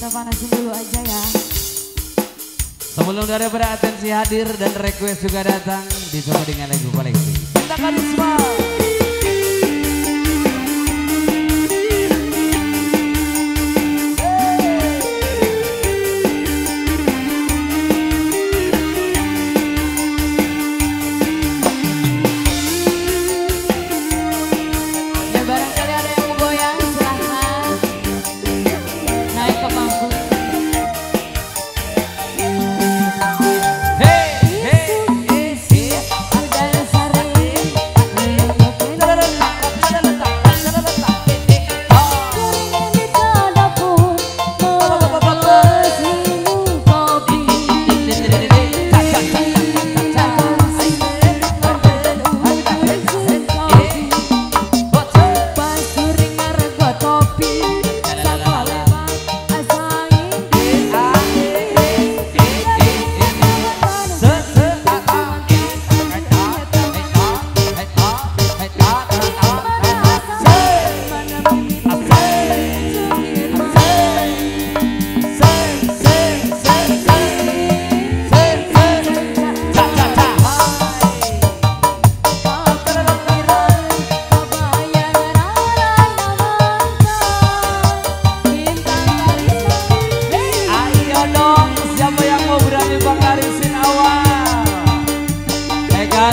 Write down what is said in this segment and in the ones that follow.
kita panasin dulu aja ya. Sebelum daripada atensi hadir dan request juga datang, dicoba dengan lagu koleksi. Kita Karisma.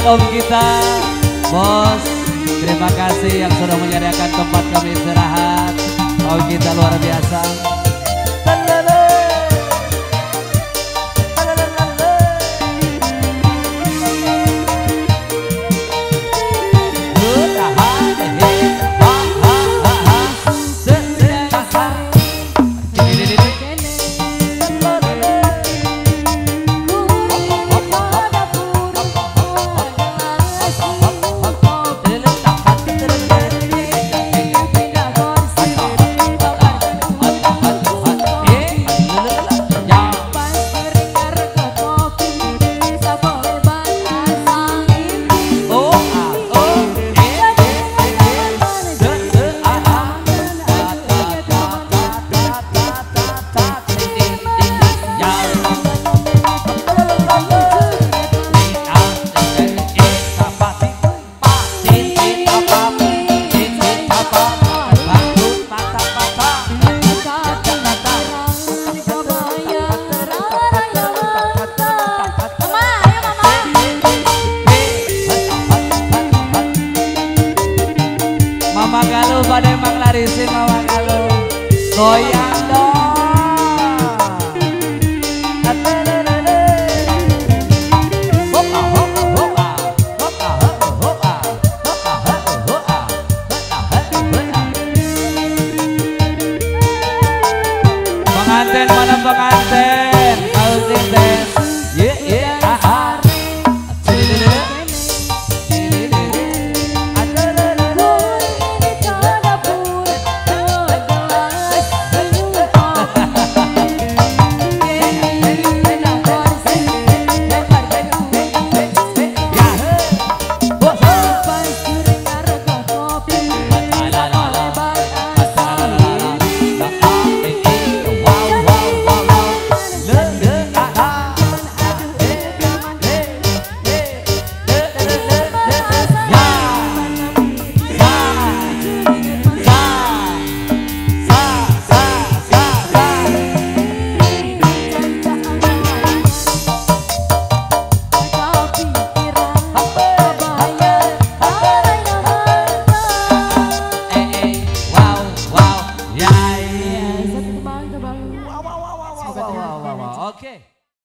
Om kita, bos, terima kasih yang sudah menyediakan tempat kami istirahat. Om kita luar biasa. Aduh pada emang larisin mawang kalau goyang dong pengantin mana pengantin